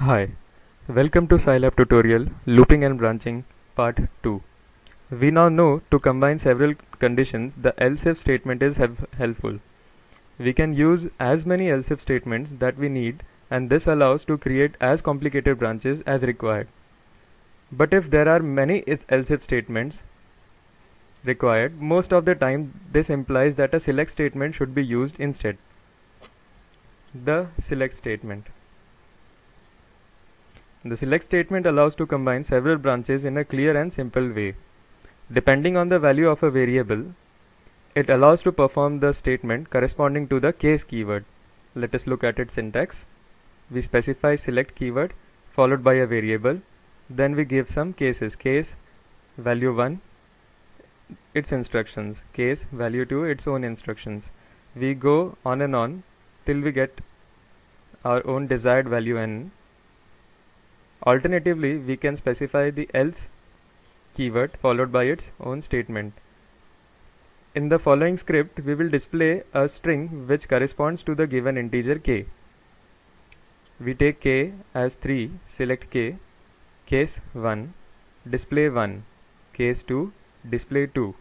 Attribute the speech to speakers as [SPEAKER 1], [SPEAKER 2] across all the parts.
[SPEAKER 1] Hi, welcome to Scilab tutorial Looping and Branching Part 2. We now know to combine several conditions the else if statement is helpful. We can use as many else if statements that we need and this allows to create as complicated branches as required. But if there are many else if statements required, most of the time this implies that a select statement should be used instead. The select statement. The select statement allows to combine several branches in a clear and simple way. Depending on the value of a variable, it allows to perform the statement corresponding to the case keyword. Let us look at its syntax. We specify select keyword followed by a variable. Then we give some cases. Case value 1 its instructions. Case value 2 its own instructions. We go on and on till we get our own desired value n Alternatively, we can specify the else keyword followed by its own statement. In the following script, we will display a string which corresponds to the given integer k. We take k as 3, select k, case 1, display 1, case 2, display 2,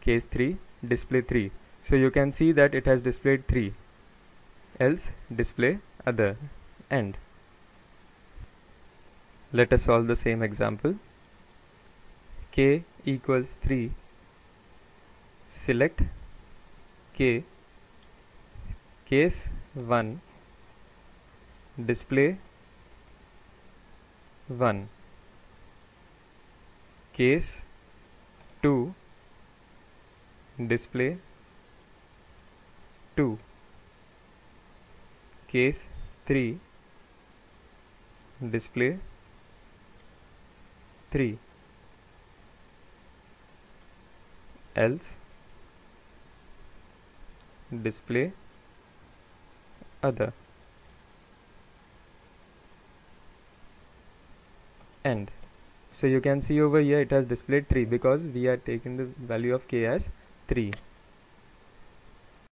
[SPEAKER 1] case 3, display 3. So you can see that it has displayed 3, else display other, end. Let us solve the same example. k equals 3. Select k. Case 1 display 1 case 2 display 2 case 3 display 3 else display other. End. So you can see over here it has displayed 3 because we are taking the value of k as 3